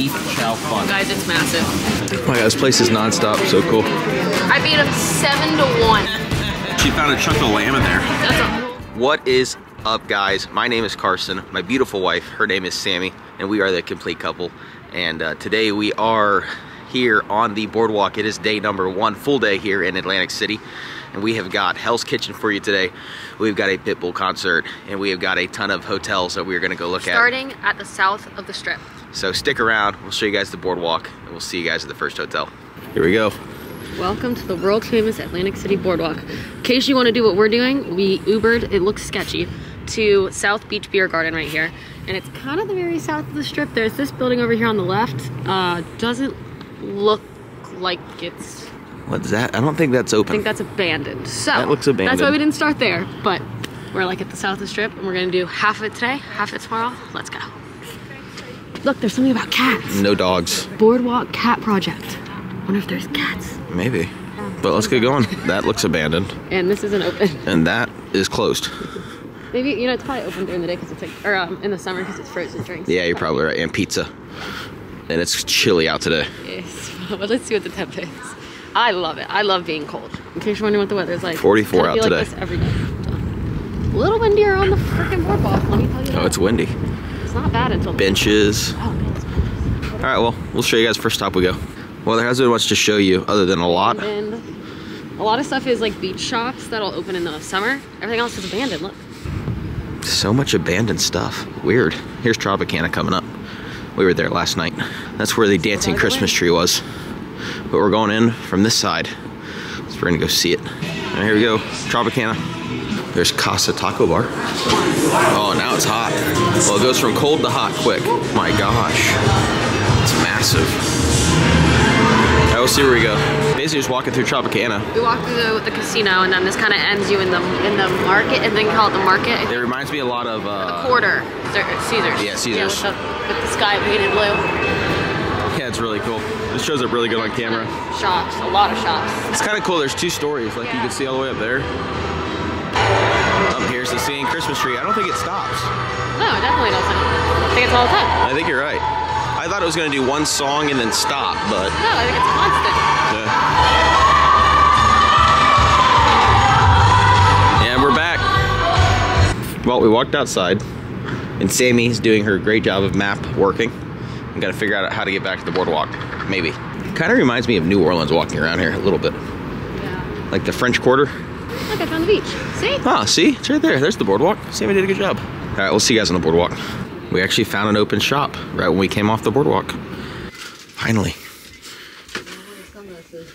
beef chow fun. Guys, it's massive. Oh my god, this place is nonstop. So cool. I beat him seven to one. She found a chunk of lamb in there. What is up, guys? My name is Carson. My beautiful wife, her name is Sammy, and we are the complete couple. And uh, today we are here on the boardwalk. It is day number one, full day here in Atlantic City. And we have got Hell's Kitchen for you today. We've got a Pitbull concert, and we have got a ton of hotels that we're gonna go look at. starting at the south of the strip. So stick around. We'll show you guys the boardwalk, and we'll see you guys at the first hotel. Here we go. Welcome to the world famous Atlantic City Boardwalk. In case you want to do what we're doing, we Ubered, it looks sketchy, to South Beach Beer Garden right here. And it's kind of the very south of the strip. There's this building over here on the left. Uh, doesn't look like it's, What's that? I don't think that's open. I think that's abandoned. So, That looks abandoned. That's why we didn't start there, but we're like at the south of the strip and we're gonna do half of it today, half of it tomorrow. Let's go. Look, there's something about cats. no dogs. Boardwalk Cat Project. Wonder if there's cats. Maybe. But let's get going. That looks abandoned. And this isn't open. And that is closed. Maybe you know it's probably open during the day because it's like, or um, in the summer because it's frozen drinks. Yeah, you're probably right. And pizza. And it's chilly out today. Yes. but let's see what the temp is. I love it. I love being cold. In case you're wondering what the weather's like. 44 out be today. Like this every day. A little windier on the freaking boardwalk. Let me tell you. Oh, that. it's windy. It's not bad until. Benches. Oh, All right, well, we'll show you guys first stop we go. Well, there hasn't been much to show you other than a lot. A lot of stuff is like beach shops that'll open in the summer. Everything else is abandoned. Look. So much abandoned stuff. Weird. Here's Tropicana coming up. We were there last night. That's where the dancing Christmas tree was. But we're going in from this side. So we're gonna go see it. And here we go, Tropicana. There's Casa Taco Bar. Oh, now it's hot. Well, it goes from cold to hot quick. My gosh. It's massive. Right, we'll see where we go. Basically just walking through Tropicana. We walk through the, the casino and then this kind of ends you in the in the market and then call it the market. It reminds me a lot of uh, quarter. Caesars. Yeah, Caesars. Yeah, with the, with the sky painted blue. Yeah, it's really cool. This shows up really good on camera. Shops. A lot of shops. It's kind of cool. There's two stories, like you can see all the way up there. Here's the scene Christmas tree. I don't think it stops. No, it definitely doesn't. I think it's all the time. I think you're right. I thought it was gonna do one song and then stop, but No, I think it's constant. yeah. And we're back. Well, we walked outside, and Sammy's doing her great job of map working. We gotta figure out how to get back to the boardwalk. Maybe. Kind of reminds me of New Orleans walking around here a little bit, Yeah. like the French Quarter. Look, I found the beach. See? Ah, see? It's right there. There's the boardwalk. Sammy did a good job. All right, we'll see you guys on the boardwalk. We actually found an open shop right when we came off the boardwalk. Finally.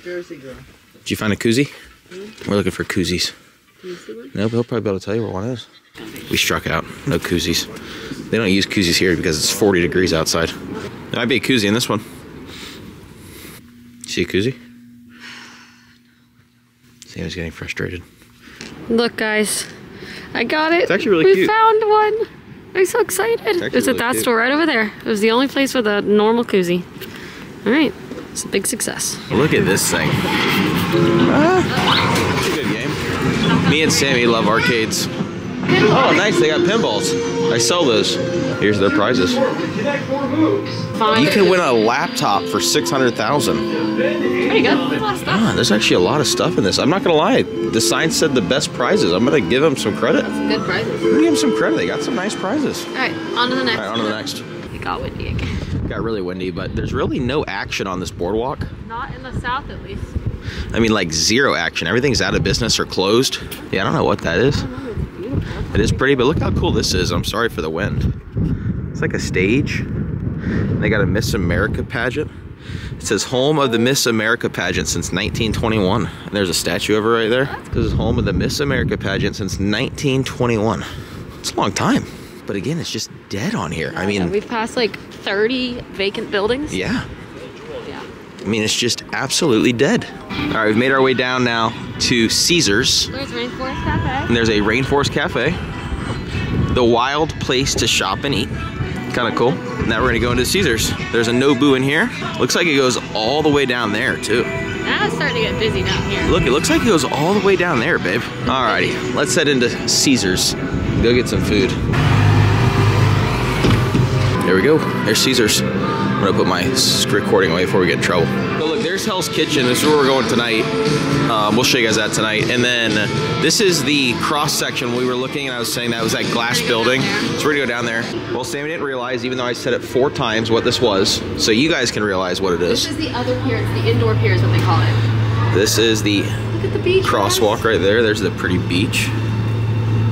Did you find a koozie? We're looking for koozies. No, he'll probably be able to tell you where one is. We struck out. No koozies. They don't use koozies here because it's 40 degrees outside. There might be a koozie in this one. See a koozie? Sammy's getting frustrated. Look, guys. I got it. It's actually really we cute. found one. I'm so excited. actually It's at really that cute. store right over there. It was the only place with a normal koozie. All right. It's a big success. Look at this thing. Ah, it's a good game. Me and Sammy love arcades. Oh, nice. They got pinballs. I sell those. Here's their prizes. Fine. You can win a laptop for 600000 Pretty good. A lot of stuff. Ah, There's actually a lot of stuff in this. I'm not going to lie. The sign said the best prizes. I'm going to give them some credit. I'm Good prizes. give them some credit. They got some nice prizes. All right. On to the next. All right, on to the next. It got windy again. Got really windy, but there's really no action on this boardwalk. Not in the south, at least. I mean, like zero action. Everything's out of business or closed. Yeah, I don't know what that is. It is pretty, but look how cool this is. I'm sorry for the wind. It's like a stage. They got a Miss America pageant. It says home of the Miss America pageant since 1921. And there's a statue of her right there. This is home of the Miss America pageant since 1921. It's a long time. But again, it's just dead on here. I mean, we've passed like 30 vacant buildings. yeah. I mean, it's just absolutely dead. All right, we've made our way down now to Caesars. There's Rainforest Cafe. And there's a Rainforest Cafe. The wild place to shop and eat. Kind of cool. Now we're gonna go into Caesars. There's a Nobu in here. Looks like it goes all the way down there too. Now it's starting to get busy down here. Look, it looks like it goes all the way down there, babe. Alrighty, let's head into Caesars. Go get some food. There we go. There's Caesars. I'm gonna put my s- recording away before we get in trouble. So look, there's Hell's Kitchen. This is where we're going tonight. Um, we'll show you guys that tonight. And then this is the cross section we were looking, and I was saying that was that glass We're gonna go building. down there. So we're gonna go down there. Well, Sammy didn't realize, even though I said it four times, what this was. So you guys can realize what it is. This is. is the other pier. It's the indoor pier is what they call it. This is the Look at the beach. crosswalk right there. There's the pretty beach.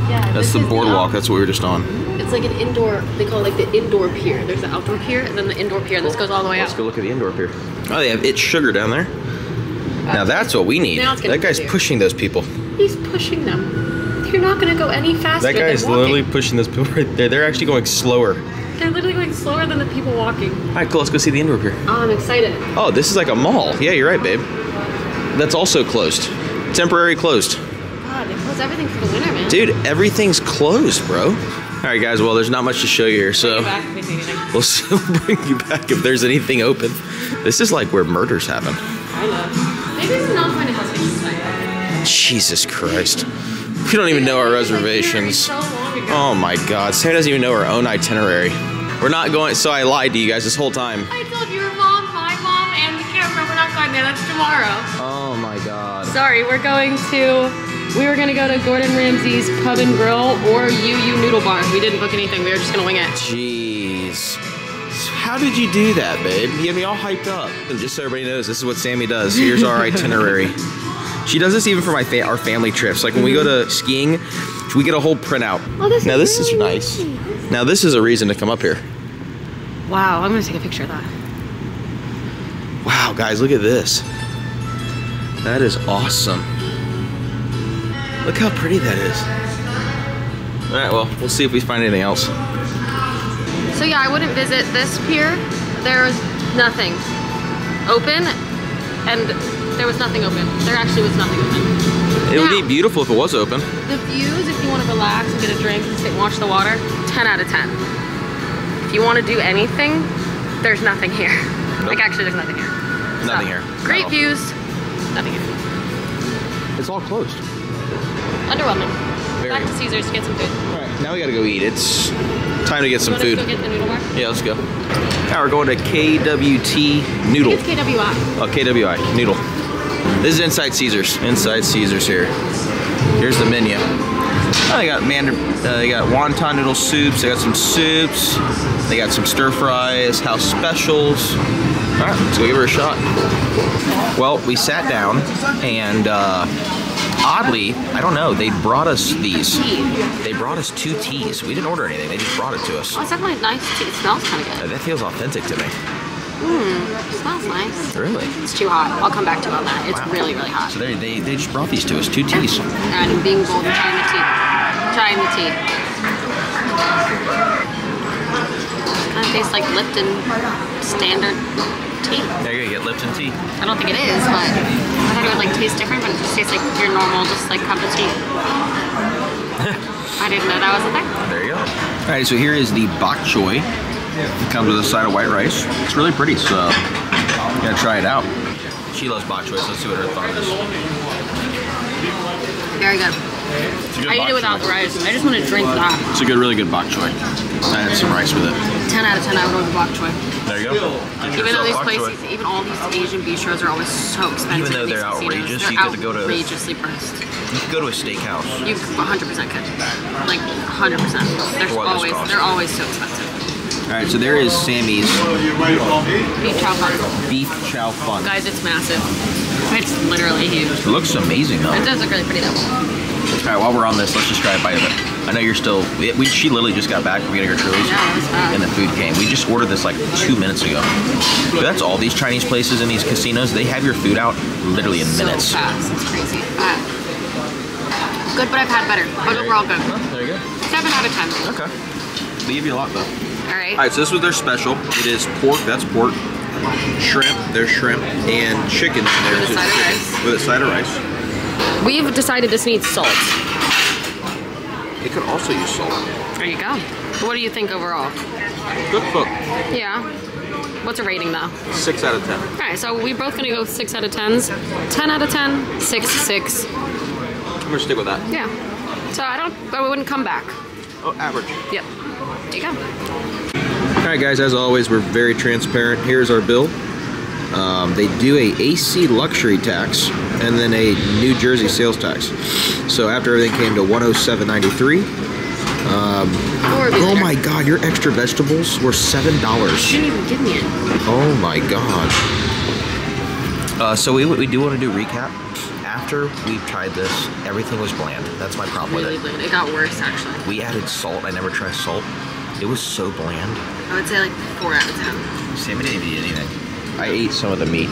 Yeah, That's the boardwalk. out- That's what we were just on. It's like an indoor. They call it like the indoor pier. There's the outdoor pier and then the indoor pier. And this goes all the way up. Let's out. go look at the indoor pier. Oh, they have It's Sugar down there. Now that's what we need. Now it's getting That guy's busier. pushing those people. He's pushing them. You're not gonna go any faster. That guy's than walking. literally pushing those people right there. They're actually going slower. They're literally going slower than the people walking. All right, cool. Let's go see the indoor pier. Oh, I'm excited. Oh, this is like a mall. Yeah, you're right, babe. That's also closed. Temporary closed. God, they close everything for the winter, man. Dude, everything's closed, bro. All right, guys. Well, there's not much to show you here, so Bring it back if they need anything. we'll still bring you back if there's anything open. This is like where murders happen. I. Maybe it's not Jesus Christ. We don't even know our reservations. So long ago. Oh my God. Sarah doesn't even know her own itinerary. We're not going. So I lied to you guys this whole time. I told your mom, my mom, and the camera we're not going there. That's tomorrow. Oh my God. Sorry, we're going to. We were gonna go to Gordon Ramsay's Pub and Grill or UU Noodle Bar. We didn't book anything. We were just gonna wing it. Jeez. How did you do that, babe? You had me all hyped up. And just so everybody knows, this is what Sammy does. Here's our itinerary. She does this even for my fa- our family trips. Like when we go to mm-hmm. skiing, we get a whole printout. Oh, this now is this is really nice. Now this is a reason to come up here. Wow, I'm gonna take a picture of that. Wow, guys, look at this. That is awesome. Look how pretty that is. All right, well, we'll see if we find anything else. So yeah, I wouldn't visit this pier. There was nothing open, and there was nothing open. There actually was nothing open. It would Now, be beautiful if it was open. The views, if you want to relax and get a drink and sit and watch the water, 10 out of 10. If you want to do anything, there's nothing here. Nope. Like actually, there's nothing here. Nothing So, here. Great Not views, nothing here. It's all closed. Underwhelming. Very. Back to Caesars to get some food. All right, now we gotta go eat. It's time to get some food. want us to go get the noodle bar? Yeah, let's go. Now we're going to KWT Noodle. It's KWI. Oh, KWI Noodle. This is Inside Caesars. Inside Caesars here. Here's the menu. Oh, they got mander, uh, they got wonton noodle soups. They got some soups. They got some stir fries, house specials. All right, let's go give her a shot. Well, we sat down, and uh, oddly, I don't know, they brought us these. Tea. They brought us two teas. We didn't order anything. They just brought it to us. Oh, it's definitely nice tea. It smells kind of good. That feels authentic to me. It smells nice. Really? It's too hot. I'll come back to you on that. It's Wow. really, really hot. So they, they, they just brought these to us, two teas. And being bold and trying the tea. Trying the tea. Kind of tastes like Lipton standard tea. There you go, get Lipton tea. I don't think it is, but it would like taste different, but it just tastes like your normal, just like cup of tea. I didn't know that was a thing. There you go. All right, so here is the bok choy. It comes with a side of white rice. It's really pretty, so you gotta try it out. She loves bok choy, so let's see what her thought is. Very good. Good I eat it without choy. the rice. I just want to drink that. It's a good, really good bok choy. I had some rice with it. 10 out of 10, I would order bok choy. There you go. Even though these places, even all these Asian bistros are always so expensive. Even though they're outrageous, they're you get to go to- outrageously priced. You could go to a steakhouse. You 100% could. Like 100%. They're For what this always they're always so expensive. All right, so there is Sammy's Beef chow fun. beef chow fun. Guys, it's massive. It's literally huge. It looks amazing though. It does look really pretty though. All right, while we're on this, let's just try a bite of it. I know you're still. We, we she literally just got back from getting her Chili's, Yeah, it was fast. and the food came. We just ordered this like two minutes ago. But that's all these Chinese places and these casinos. They have your food out literally in So minutes. fast. It's crazy. Uh, good, but I've had better. But overall good. There you go. 7 out of 10. Okay. They give you a lot though. All right. All right, so this was their special. It is pork. That's pork. Shrimp. There's shrimp and chicken. There's With a side of rice. With a side of rice. We've decided this needs salt. It could also use salt. There you go. What do you think overall? Good cook. Yeah. What's a rating though? Six out of ten. All right, so we're both gonna go six out of tens. Ten out of ten. Six, six. I'm gonna stick with that. Yeah. So I don't. I wouldn't come back. Oh, average. Yep. There you go. All right, guys. As always, we're very transparent. Here's our bill. Um, they do a AC luxury tax and then a New Jersey sales tax. So after everything came to 107.93. Or be Oh my God! Your extra vegetables were seven dollars. You didn't even give me it. Oh my god. Uh, so we, we do want to do recap. After we tried this, everything was bland. That's my problem Really with it. bland. It got worse actually. We added salt. I never tried salt. It was so bland. I would say like four out of ten. Sam didn't even eat anything. I ate some of the meat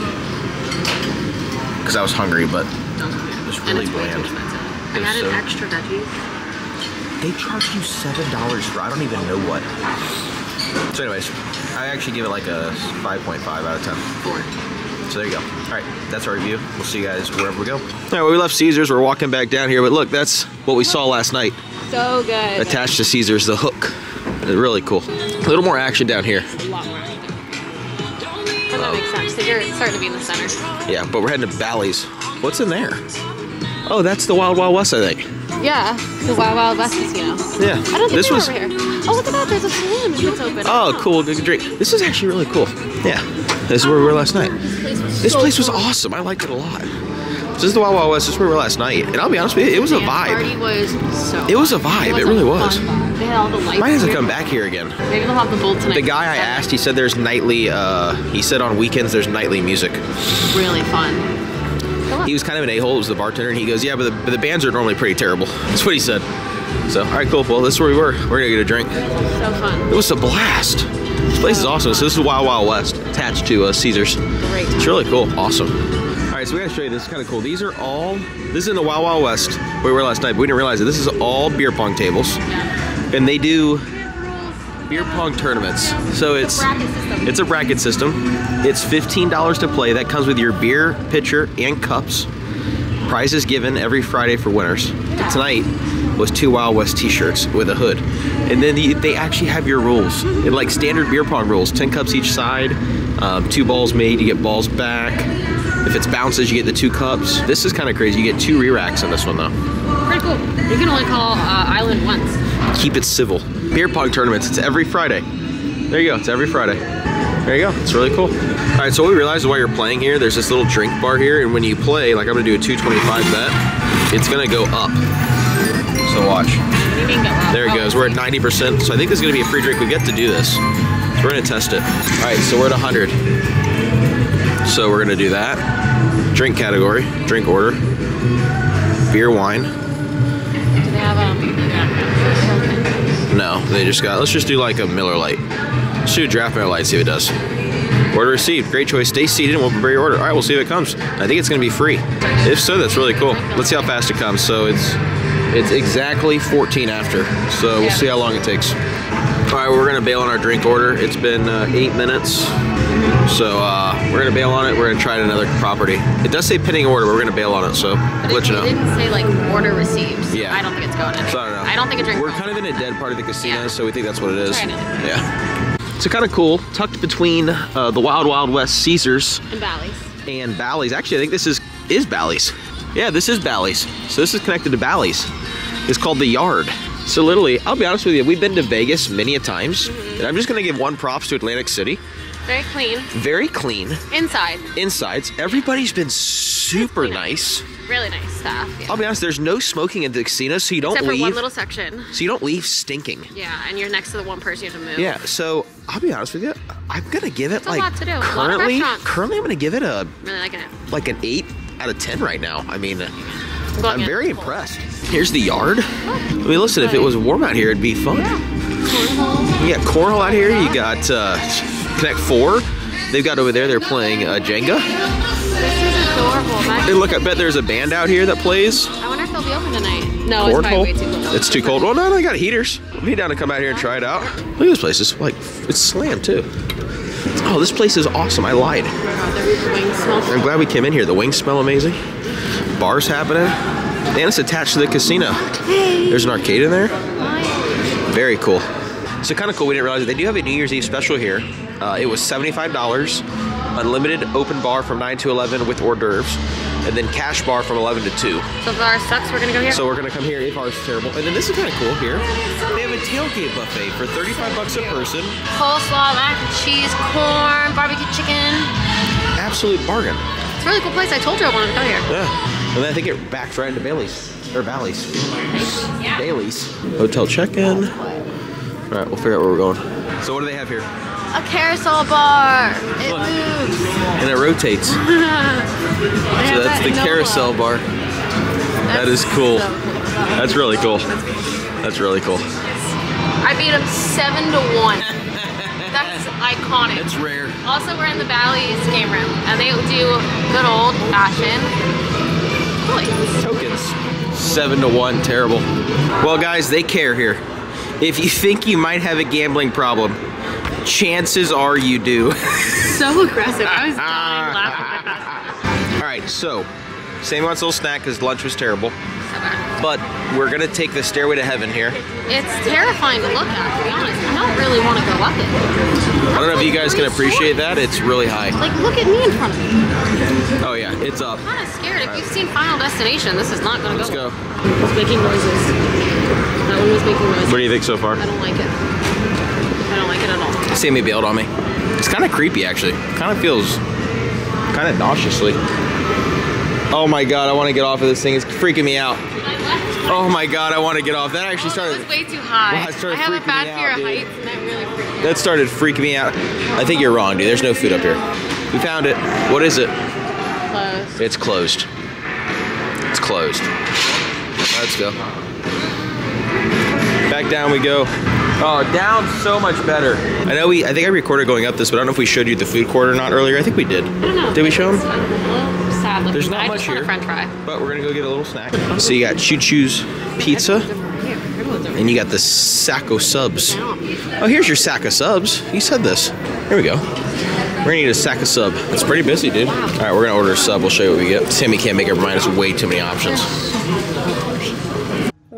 because I was hungry, but it was and really it's bland. expensive. It I was added so- extra veggies. They charged you seven dollars for I don't even know what. So, anyways, I actually give it like a 5.5 out of 10. Four. So there you go. All right, that's our review. We'll see you guys wherever we go. All right, well, we left Caesars. We're walking back down here, but look, that's what we saw last night. So good. Attached to Caesars, the hook. It's really cool. A little more action down here. That makes sense. So you're starting to be in the center. Yeah, but we're heading to Bally's. What's in there? Oh, that's the Wild Wild West, I think. Yeah, the Wild Wild West Casino. Yeah. I don't think this was. over here. Oh, look at that. There's a saloon that's open. Oh, cool. Good drink. This is actually really cool. Yeah. This is where we were last night. This place was awesome. I liked it a lot. This is the Wild Wild West. This is where we were last night. And I'll be honest with you, it was a Dance Party vibe. was so. It was a vibe. It a really fun was. They had all the lights. Might have to come back here again. Maybe they'll have the bolt tonight. The guy I asked, he said there's nightly, uh, he said on weekends there's nightly music. Really fun. He was kind of an a-hole, it was the bartender, and he goes, yeah, but the, but the bands are normally pretty terrible. That's what he said. So, all right, cool. Well, this is where we were. We're gonna get a drink. So fun. It was a blast. This place is awesome. So this is Wild Wild West, attached to uh, Caesars. Great. It's really cool. Awesome. Right, so we gotta show you this. It's kind of cool. These are all. This is in the Wild Wild West where we were last night. But we didn't realize it. This is all beer pong tables, Yeah. and they do beer pong tournaments. So it's bracket it's a bracket system. It's fifteen dollars to play. That comes with your beer pitcher and cups. Prizes given every Friday for winners. Tonight was two Wild West T-shirts with a hood, and then the, they actually have your rules, It, like standard beer pong rules. Ten cups each side, um, two balls made, you get balls back. If it's bounces, you get the two cups. This is kind of crazy. You get two re-racks in this one though. Pretty cool. You can only call uh, Island once. Keep it civil. Beer pong tournaments. It's every Friday. There you go. It's every Friday. There you go. It's really cool. All right. So what we realized while you're playing here, there's this little drink bar here, and when you play, like I'm gonna do a 225 bet, it's gonna go up. So watch. What do you mean go up? There it Oh, goes. We're at 90%. So I think this is gonna be a free drink. We get to do this. So we're gonna test it. All right. So we're at 100. So we're gonna do that. Drink category. Drink order. Beer, wine. Do they have um? No, they just got. Let's just do like a Miller Lite. Let's do a draft Miller Lite. See if it does. Order received. Great choice. Stay seated and we'll prepare your order. All right, we'll see if it comes. I think it's going to be free. If so, that's really cool. Let's see how fast it comes. So it's it's exactly 14 after. So we'll see how long it takes. All right, we're gonna bail on our drink order. It's been uh, eight minutes, so uh, we're gonna bail on it. We're gonna try another property. It does say pending order, but we're gonna bail on it. So But let it, you it know. didn't say like order received. Yeah. I don't think it's going in. So I don't know. I don't think drink. We're kind of in a dead part of the casino, Yeah. so we think that's what it is. Yeah. So kind of cool, tucked between uh, the Wild Wild West Caesars and Bally's. and Bally's. Actually, I think this is is Bally's. Yeah, this is Bally's. So this is connected to Bally's. It's called the Yard. So literally, I'll be honest with you, we've been to Vegas many a times, and I'm just gonna give one props to Atlantic City. Very clean Very clean inside. insides. Everybody's been super nice. Really nice staff. Yeah. I'll be honest, there's no smoking in the casino, so you don't Except for one leave. little section. So you don't leave stinking. Yeah, and you're next to the one person you have to move. Yeah, so I'll be honest with you. I'm gonna give it a like lot to do. A lot of currently. Currently, I'm gonna give it a Really liking it. like an eight out of ten right now. I mean, I'm, I'm in. very impressed. Here's the yard. I mean, listen, if it was warm out here, it'd be fun. Cornhole. You got cornhole out here. You got uh, Connect Four. They've got over there. They're playing uh, Jenga. This is adorable. Hey, look, I bet there's a band out here that plays I wonder if they'll be open tonight. No, it's probably way too cold. It's too cold. Well, no, they got heaters. I'll be down to come out here and try it out. Look at this place. It's like it's slammed too. Oh, this place is awesome. I lied. Oh my god, their wings smell I'm glad we came in here. The wings smell amazing. Bars happening. And it's attached to the casino. There's an arcade in there. Very cool. So kind of cool. We didn't realize that they do have a New Year's Eve special here. Uh, it was $75, unlimited open bar from 9 to 11 with hors d'oeuvres. and then cash bar from 11 to 2. So if ours sucks, we're gonna go here. So we're gonna come here if ours is terrible. And then this is kind of cool here. They have a tailgate buffet for 35 bucks a person. coleslaw, mac and cheese, corn, barbecue chicken. Absolute bargain. It's a really cool place. I told you I wanted to go here. Yeah. And then I think it backs right into Bailey's. Or Bally's. Bailey's. Hotel check-in. All right, we'll figure out where we're going. So what do they have here? A carousel bar. It Look. moves. And it rotates. So So that's the carousel bar. That is cool. That's really cool. That's really cool. I beat him seven to one. That's iconic. It's rare. Also, we're in the Bally's game room, and they do good old fashioned toys. Tokens. Seven to one, terrible. Well, guys, they care here. If you think you might have a gambling problem, chances are you do. So aggressive. I was dying laughing at that. All right, so same one's little snack because lunch was terrible, but we're gonna take the stairway to heaven here. It's terrifying to look at, to be honest. I don't really want to go up it. I don't know if you guys can appreciate that. It's really high. Like, look at me in front of me. Oh yeah, it's up. I'm kind of scared. If you've seen Final Destination, this is not going to go. Let's go. It's making noises. That one was making noises. What do you think so far? I don't like it. I don't like it at all. See me bailed on me. It's kind of creepy actually. Kind of feels kind of nauseously. Oh my god, I want to get off of this thing. It's freaking me out. Oh my god, I want to get off. That oh, actually It started. was way too high. Well, it started I have a bad fear out, of dude. heights, and that really freaked me That started freaking me out. I think you're wrong, dude. There's no food up here. We found it. What is it? out. Close. It's closed. It's closed. Let's go. Back down we go. Oh, down so much better. I know we, I think I recorded going up this, but I don't know if we showed you the food court or not earlier. I think we did. I don't know. Did we show them? a sad looking. There's not I much here. a french fry. But we're gonna go get a little snack. So you got Choo Choo's Pizza, and you got the Sacco subs. Oh, here's your sack of subs. You said this. Here we go. We're gonna need a sack of sub. It's pretty busy, dude. All right, we're gonna order a sub. We'll show you what we get. Sammy can't make up her mind. There's way too many options.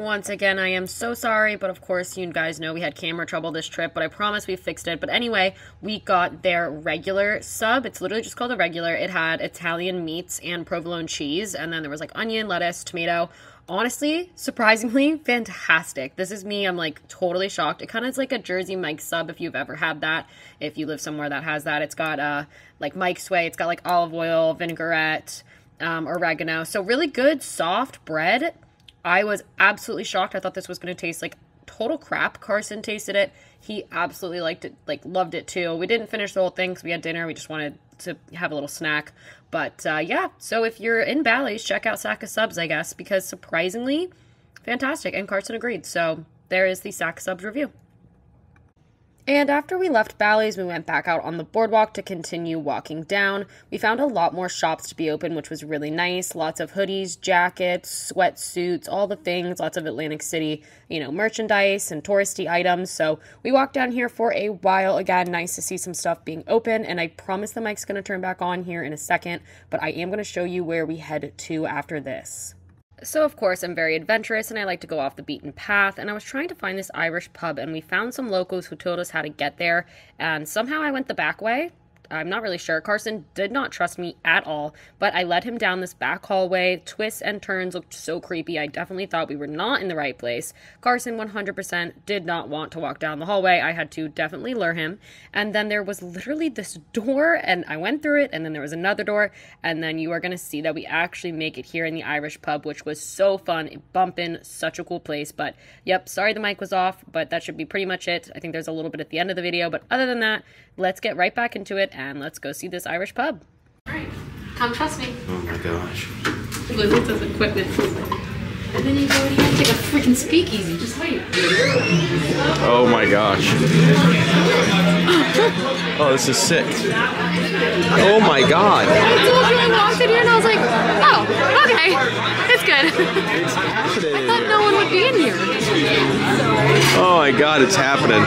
Once again, I am so sorry, but of course, you guys know we had camera trouble this trip, but I promise we fixed it. But anyway, we got their regular sub. It's literally just called a regular. It had Italian meats and provolone cheese, and then there was like onion, lettuce, tomato. Honestly, surprisingly, fantastic. This is me. I'm like totally shocked. It kind of is like a Jersey Mike sub if you've ever had that. If you live somewhere that has that, it's got uh like Mike's Way. It's got like olive oil, vinaigrette, um, oregano. So really good, soft bread. I was absolutely shocked. I thought this was going to taste like total crap. Carson tasted it. He absolutely liked it, like loved it too. We didn't finish the whole thing because we had dinner. We just wanted to have a little snack. But uh, yeah, so if you're in Bally's, check out Sack of Subs, I guess, because surprisingly, fantastic. And Carson agreed. So there is the Sack Subs review. And after we left Bally's, we went back out on the boardwalk to continue walking down. We found a lot more shops to be open, which was really nice. Lots of hoodies, jackets, sweatsuits, all the things, lots of Atlantic City, you know, merchandise and touristy items. So we walked down here for a while. Again, nice to see some stuff being open. And I promise the mic's going to turn back on here in a second, but I am going to show you where we head to after this. So, of course, I'm very adventurous and I like to go off the beaten path. And I was trying to find this Irish pub, and we found some locals who told us how to get there. And somehow I went the back way. I'm not really sure. Carson did not trust me at all, but I led him down this back hallway. Twists and turns looked so creepy. I definitely thought we were not in the right place. Carson 100% did not want to walk down the hallway. I had to definitely lure him. And then there was literally this door, and I went through it, and then there was another door, and then you are going to see that we actually make it here in the Irish pub, which was so fun. Bumping, such a cool place. But yep, sorry the mic was off, but that should be pretty much it. I think there's a little bit at the end of the video, but other than that, let's get right back into it and let's go see this Irish pub. Alright, come trust me. Oh my gosh. Look at this equipment. And then you go in here and take a freaking speakeasy. Just wait. Oh my gosh. Oh, this is sick. Oh my god. I told you I walked in here and I was like, oh, okay, it's good. It's happening. I thought no one would be in here. Oh my god, it's happening.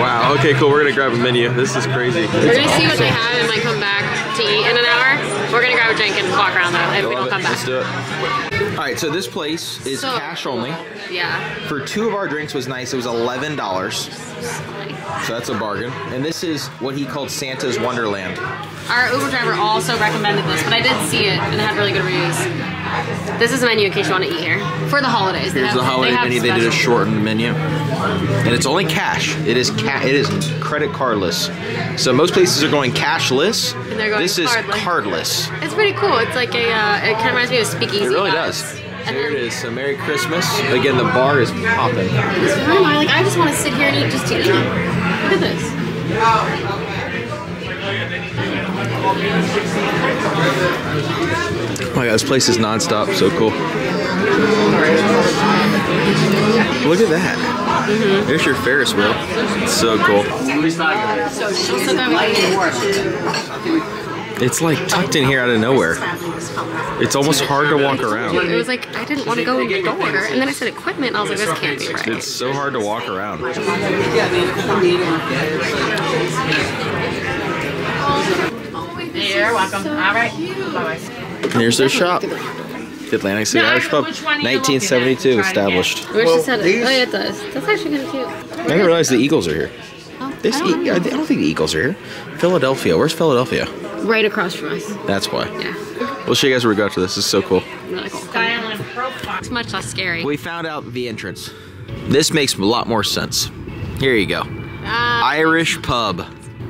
Wow, okay, cool. We're gonna grab a menu. This is crazy. We're gonna see what they have and might come back to eat in an hour. We're gonna grab a drink and walk around though if we don't come back. Let's do it. All right, so this place is So- cash only. Yeah. For two of our drinks was nice. It was eleven dollars, so that's a bargain. And this is what he called Santa's Wonderland. Our Uber driver also recommended this, but I did see it and it had really good reviews. This is a menu in case you want to eat here for the holidays. Here's have- the holiday they menu. They did a shortened menu, and it's only cash. It is ca- It is credit cardless. So most places are going cashless. And they're going this is cardless. cardless. It's pretty cool. It's like a. Uh, it kind of reminds me of Speakeasy. It really vibes. does. And There it. So Merry Christmas. Again, the bar is popping. This room, I like. I just want to sit here and eat just to eat. Look at this. Oh my god, this place is nonstop. So cool. Look at that. Mm-hmm. There's your Ferris wheel. It's so cool. She'll sit there with you. It's like tucked in here out of nowhere. It's almost hard to walk around. It was like I didn't want to go in the door, and then I said equipment. And I was like, this can't be right. It's so hard to walk around. You're welcome. All right. Bye-bye. Here's their shop. The Atlantic City Now, Irish Pub, which one are you looking at? 1972 established. Where's she said it? Oh yeah, it does. That's actually kind of cute. I didn't realize the Eagles are here. Oh, This I e- don't know. I don't think the Eagles are here. Philadelphia. Where's Philadelphia? right across from us. That's why. Yeah, We'll show you guys where we got to. This is so cool. really cool. Diamond profile. It's much less scary. We found out the entrance. This makes a lot more sense. Here you go. Ah, Irish Pub.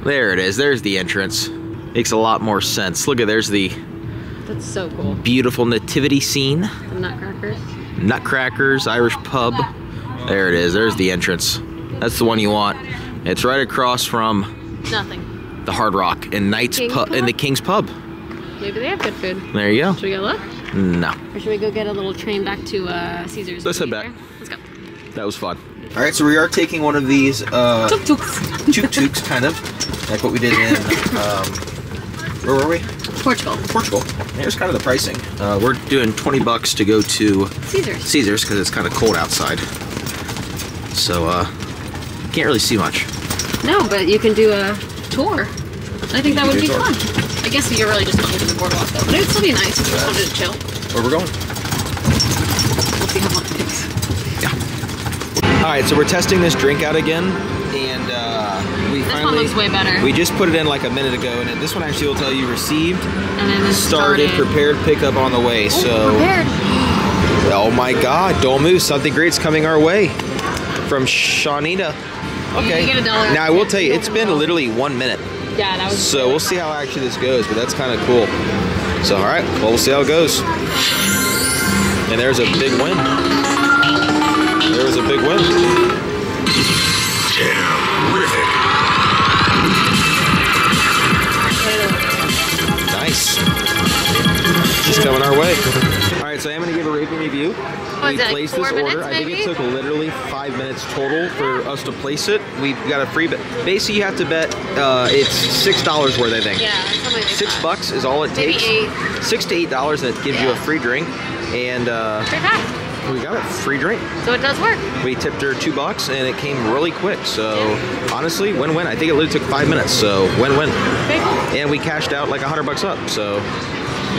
There it is. There's the entrance. Makes a lot more sense. Look at there's the that's so cool. beautiful nativity scene. The nutcrackers. Nutcrackers, Irish Pub. There it is. There's the entrance. That's the one you want. It's right across from Nothing. the Hard Rock and Knights King's Pub and Pub? the King's Pub. Maybe they have good food. There you go. Should we go look? No. Or should we go get a little train back to uh, Caesar's? Let's head back. Let's go. That was fun. All right, so we are taking one of these uh, Tuk-tuks. tuk-tuks, kind of like what we did in um, where were we? Portugal. Portugal. Here's kind of the pricing. Uh, we're doing 20 bucks to go to Caesar's. Caesars because it's kind of cold outside. So uh, can't really see much. No, but you can do a tour. I think that would be tour. fun. I guess you're really just going to the boardwalk though. But it would still be nice if you just wanted to chill. Where we're going? We'll see how long it takes. Yeah. All right, so we're testing this drink out again, one looks way better. we just put it in like a minute ago, and this one actually will tell you received, and then this started, prepared, pickup on the way. So. prepared. Oh my God! Don't move. Something great's coming our way from Shawnita. Okay. You get a dollar. Now I will tell you, it's been literally one minute, Yeah, that was. so we'll see how actually this goes. But that's kind of cool. So all right, well we'll see how it goes. And there's a big win. There was a big win. Right, so I'm gonna give a rating review. We like placed four this order. minutes, I think it took literally five minutes total for us to place it. We got a free bet. Basically, you have to bet. Uh, it's six dollars worth, I think. Yeah, like Six that. bucks is all it Maybe takes. eight. Six to eight dollars, and it gives you a free drink. And uh, we got a free drink. So it does work. We tipped her two bucks, and it came really quick. So honestly, win-win. I think it literally took five minutes. So win-win. Cool. And we cashed out like a hundred bucks up. So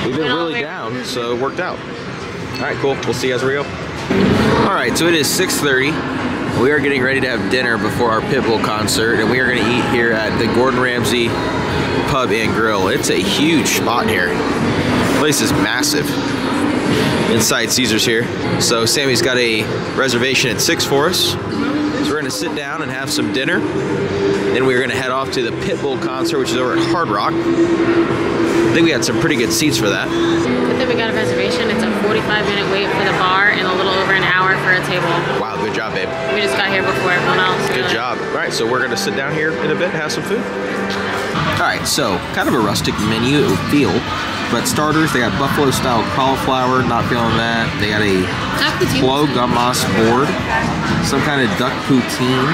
we've been really down. So it worked out. All right, cool. We'll see you guys go. All right, so it is 6:30. We are getting ready to have dinner before our Pitbull concert, and we are going to eat here at the Gordon Ramsay Pub and Grill. It's a huge spot here. The place is massive. Inside Caesars here. So Sammy's got a reservation at six for us. So we're going to sit down and have some dinner. Then we're going to head off to the Pitbull concert, which is over at Hard Rock. I think we had some pretty good seats for that. But then we got a reservation. It's a 45 minute wait for the bar and a little over an hour for a table. Wow, good job, babe. We just got here before everyone else. Good really. job. All right, so we're gonna sit down here in a bit and have some food. All right, so kind of a rustic menu it would feel, but starters they got buffalo style cauliflower. Not feeling that. They got a ploughman's board, some kind of duck poutine,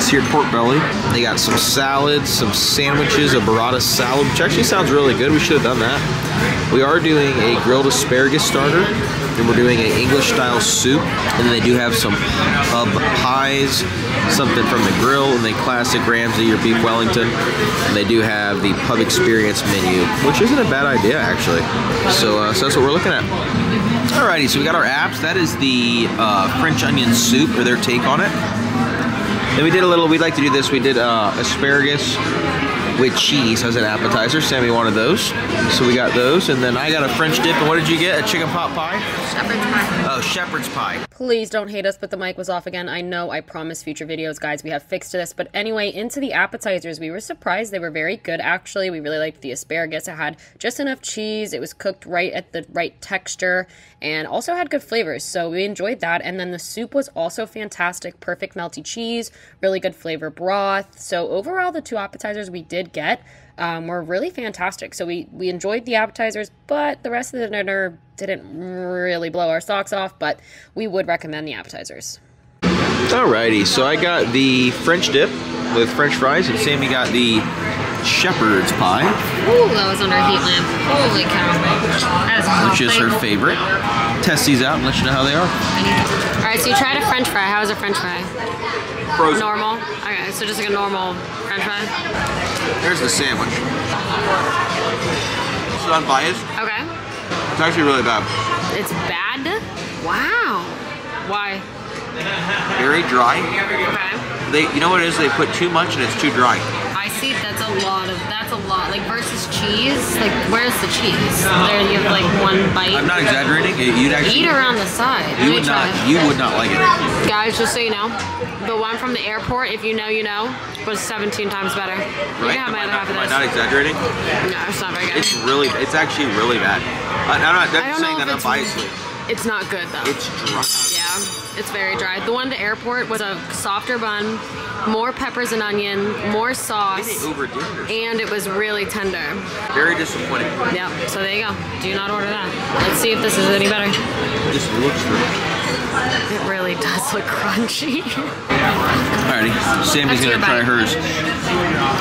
seared pork belly. They got some salads, some sandwiches, a burrata salad, which actually sounds really good. We should have done that. We are doing a grilled asparagus starter. And we're doing an English style soup. And then they do have some pub pies, something from the grill, and then classic Ramsay or beef Wellington. And they do have the pub experience menu, which isn't a bad idea actually. So, uh, so that's what we're looking at. Alrighty, so we got our apps. That is the uh, French onion soup, or their take on it. Then we did a little, we'd like to do this, we did uh, asparagus with cheese as an appetizer. Sammy wanted those. So we got those. And then I got a French dip. And what did you get? A chicken pot pie? Shepherd's pie. Oh, shepherd's pie. Please don't hate us, but the mic was off again. I know I promised future videos, guys. We have fixed this. But anyway, into the appetizers, we were surprised. They were very good, actually. We really liked the asparagus. It had just enough cheese. It was cooked right at the right texture and also had good flavors. So we enjoyed that. And then the soup was also fantastic. Perfect melty cheese, really good flavor broth. So overall, the two appetizers we did get um, were really fantastic. So we we enjoyed the appetizers, but the rest of the dinner didn't really blow our socks off. But we would recommend the appetizers. Alrighty, so I got the French dip with French fries, and Sammy got the shepherd's pie, Ooh, that was under a heat lamp. Holy cow! That is which is her favorite. Test these out and let you know how they are. All right, so you tried a French fry. How was a French fry? Frozen. Normal. Okay, so just like a normal French fry. There's the sandwich. This is unbiased. Okay. It's actually really bad. It's bad. Wow. Why? Very dry. Okay. They, you know what it is? They put too much and it's too dry. I see. That's a lot of. That's a lot. Like versus cheese. Like where's the cheese? There you have like one bite. I'm not exaggerating. You'd actually. Eat around the side. You would not. You would not like it. Guys, just so you know, the one from the airport, if you know, you know, was 17 times better. You Right? can have my Am I other not, half of am I not exaggerating? No, it's not very good. It's really. It's actually really bad. I, I'm not, I not don't saying that unbiasedly. It's not good though. It's dry. Yeah, it's very dry. The one at the airport was a softer bun, more peppers and onion, more sauce, it. and it was really tender. Very disappointing. Yeah, so there you go. Do not order that. Let's see if this is any better. This looks good. It really does look crunchy. Alrighty, Sammy's That's gonna try bite. hers.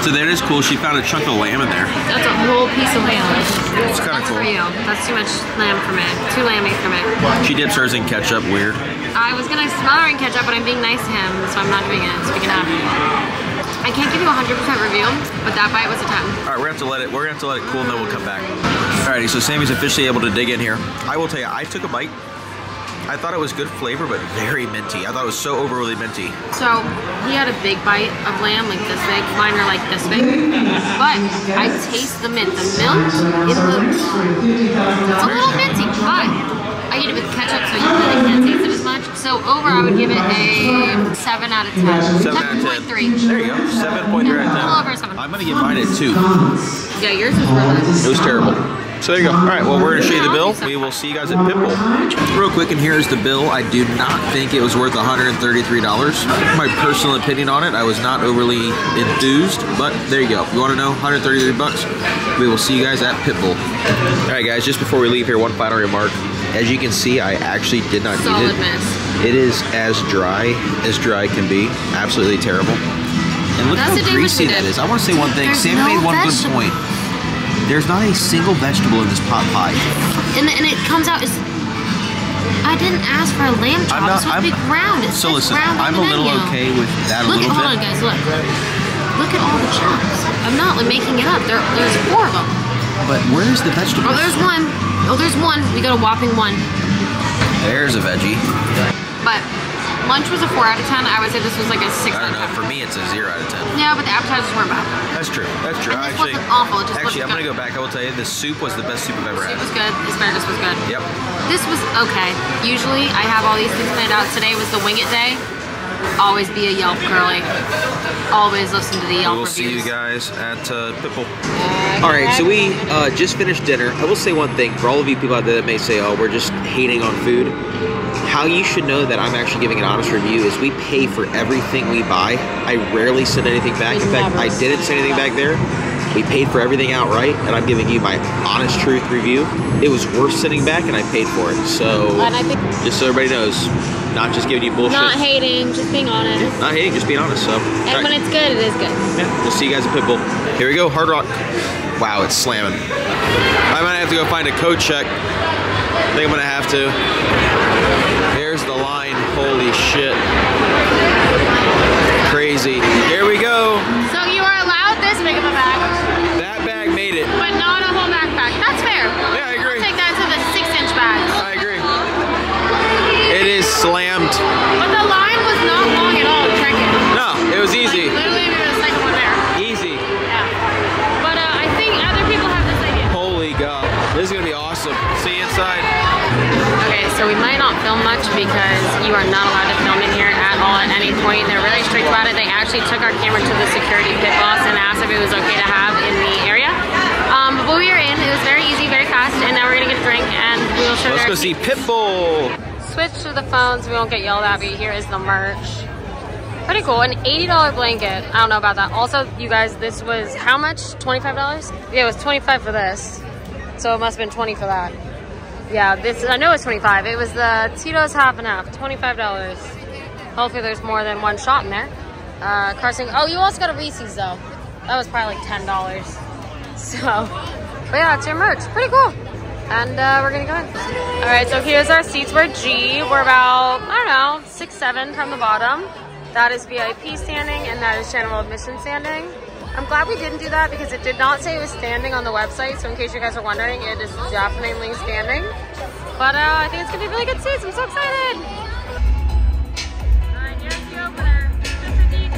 So that is cool. She found a chunk of lamb in there. That's a whole piece of lamb. It's kind of That's cool. for you. That's too much lamb for me. Too lamby for me. She dips hers in ketchup. Weird. I was gonna smother in ketchup, but I'm being nice to him, so I'm not doing it. So we can have. I can't give you a 100% review, but that bite was a 10. All right, we're gonna have to let it. We're gonna have to let it cool, and then we'll come back. Alrighty, so Sammy's officially able to dig in here. I will tell you, I took a bite. I thought it was good flavor, but very minty. I thought it was so overly minty. So he had a big bite of lamb, like this big. Mine are like this big. But I taste the mint. The milk in the it's a little minty, but I eat it with ketchup, so you really can't taste it as much. So over, I would give it a seven out of ten. Seven out of ten. 7.3. There you go. Seven point three out of ten. Over seven. I'm gonna give mine a two. Yeah, yours was really. It was terrible. So there you go. All right, well, we're going to show you the bill. We will see you guys at Pitbull. Real quick, and here's the bill. I do not think it was worth $133. My personal opinion on it, I was not overly enthused, but there you go. You want to know? 133 bucks. We will see you guys at Pitbull. All right, guys, just before we leave here, one final remark. As you can see, I actually did not Solid eat it. miss. It is as dry as dry can be. Absolutely terrible. And look That's how greasy we that did. is. I want to say one thing. There's Sammy no made one vegetable. good point. There's not a single vegetable in this pot pie. And, and it comes out as. I didn't ask for a lamb chop. I'm not- it's supposed to be ground. It So listen, ground I'm a little menu. okay with that a Look little at, hold on, guys. Look. Look at all the chops. I'm not like, making it up. There, there's four of them. But where's the vegetable? Oh, there's one. Oh, there's one. We got a whopping one. There's a veggie. But lunch was a four out of ten. I would say this was like a six I don't know. For me, it's a zero out of ten. Yeah, but the appetizers weren't bad. That's true. That's true. And this actually, wasn't awful, it just actually, I'm gonna go back. I will tell you, the soup was the best soup I've ever It had. was good. The asparagus was good. Yep. This was okay. Usually I have all these things planned out. Today was the wing it day. Always be a Yelp girly. Always listen to the Yelp We Yelp will see you guys at uh, Pitbull. All right, so we uh, just finished dinner. I will say one thing for all of you people out there that may say, "Oh, we're just hating on food." How you should know that I'm actually giving an honest review is we pay for everything we buy. I rarely send anything back. In fact, I didn't send anything back there. We paid for everything outright, and I'm giving you my honest truth review. It was worth sending back, and I paid for it. So, And I think just so everybody knows, not just giving you bullshit. not hating, just being honest. Not hating, just being honest. So, And all when it's good, it is good. Yeah, we'll see you guys at Pitbull. Here we go, Hard Rock. Wow, it's slamming. I might have to go find a code check. I think I'm gonna have to. Here's the line. Holy shit. Crazy. So we might not film much because you are not allowed to film in here at all at any point. They're really strict about it. They actually took our camera to the security pit boss and asked if it was okay to have in the area. Um, but we were in. It was very easy, very fast, and now we're gonna get a drink and we will show Let's go see. Pitbull. Switch to the phones. We won't get yelled at, but here is the merch. Pretty cool. An $80 blanket. I don't know about that. Also, you guys, this was how much? $25? Yeah, it was 25 for this. So it must have been 20 for that. Yeah, this I know it's 25. It was the Tito's half and half, $25. Hopefully there's more than one shot in there. Uh, Carson, oh, you also got a Reese's though. That was probably like $10. So, but yeah, it's your merch. Pretty cool. And uh, we're gonna go in. All right, so here's our seats. We're G. We're about, I don't know, six, seven from the bottom. That is VIP standing and that is general admission standing. I'm glad we didn't do that because it did not say it was standing on the website. So in case you guys are wondering, it is definitely standing. But uh, I think it's gonna be really good seats. I'm so excited. All right, here's the opener. Mr. DJ.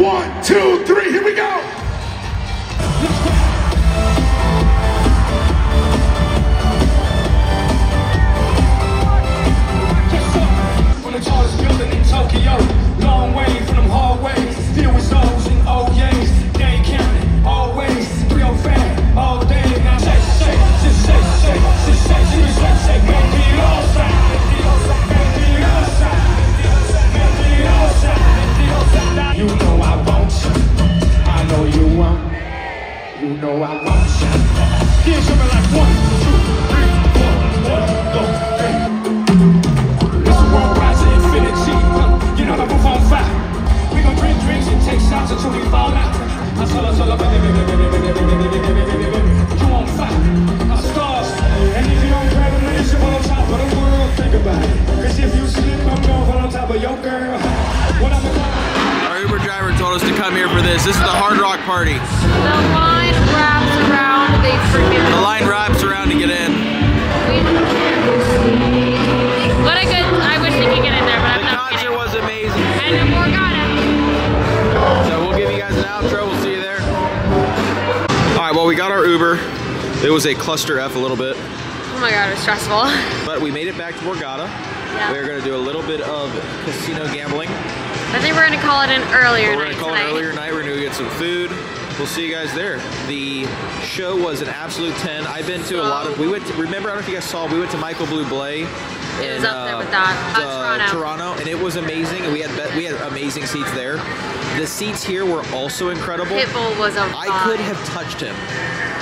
One, two, three, here we go. Tokyo, long way from them hallways, filled with souls a cluster F a little bit, Oh my god, it was stressful. but we made it back to Borgata. Yeah. We're gonna do a little bit of casino gambling. I think we're gonna call it an earlier We're night gonna call tonight. it earlier night. We're gonna get some food. We'll see you guys there. The show was an absolute 10. I've been to a lot of, we went, to, remember, I don't know if you guys saw, we went to Michael Bublé. It was in, up there uh, with that. Uh, uh, Toronto. Toronto, and it was amazing. And we had we had amazing seats there. The seats here were also incredible. Pitbull was a I could have touched him.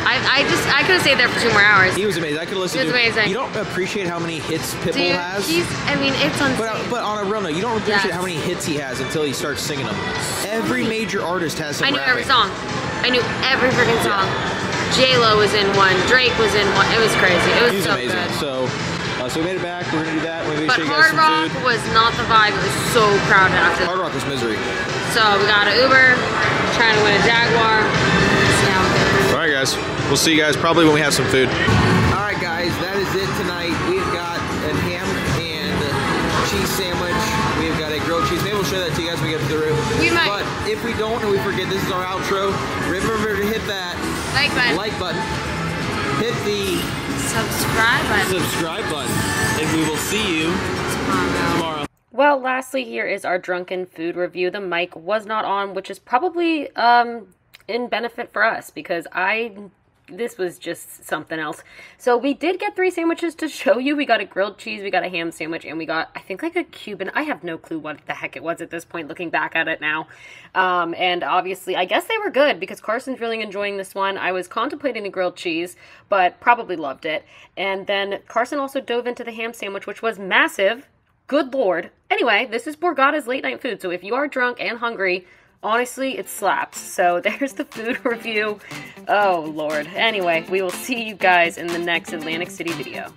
I, I just I could have stayed there for two more hours. He was amazing. I could listen He was to amazing. You don't appreciate how many hits Pitbull Dude, has. he's I mean it's but, insane. uh, but on a real note, you don't appreciate Yes. how many hits he has until he starts singing them. Every major artist has some I knew every song. I knew every freaking song. J Lo was in one. Drake was in one. It was crazy. It was He's so amazing. good. So, uh, so we made it back. We're gonna do that. We're gonna But show you guys Hard Rock food. was not the vibe. It was so crowded after. Hard Rock was misery. So we got an Uber, trying to win a Jaguar. Guys. We'll see you guys probably when we have some food. All right, guys. That is it tonight. We've got a ham and cheese sandwich. We've got a grilled cheese. Maybe we'll show that to you guys when we get through. We might. But if we don't and we forget, this is our outro. Remember to hit that Like button. like button. Hit the subscribe button. subscribe button, and we will see you tomorrow. Well, lastly, here is our drunken food review. The mic was not on, which is probably um, in benefit for us because I this was just something else. So we did get three sandwiches to show you. We got a grilled cheese, we got a ham sandwich, and we got I think like a Cuban. I have no clue what the heck it was at this point. Looking back at it now, um, and obviously I guess they were good because Carson's really enjoying this one. I was contemplating the grilled cheese, but probably loved it. And then Carson also dove into the ham sandwich, which was massive. Good lord. Anyway, this is Borgata's late night food. So if you are drunk and hungry, Honestly, it slaps. So there's the food review. Oh, Lord. Anyway, we will see you guys in the next Atlantic City video.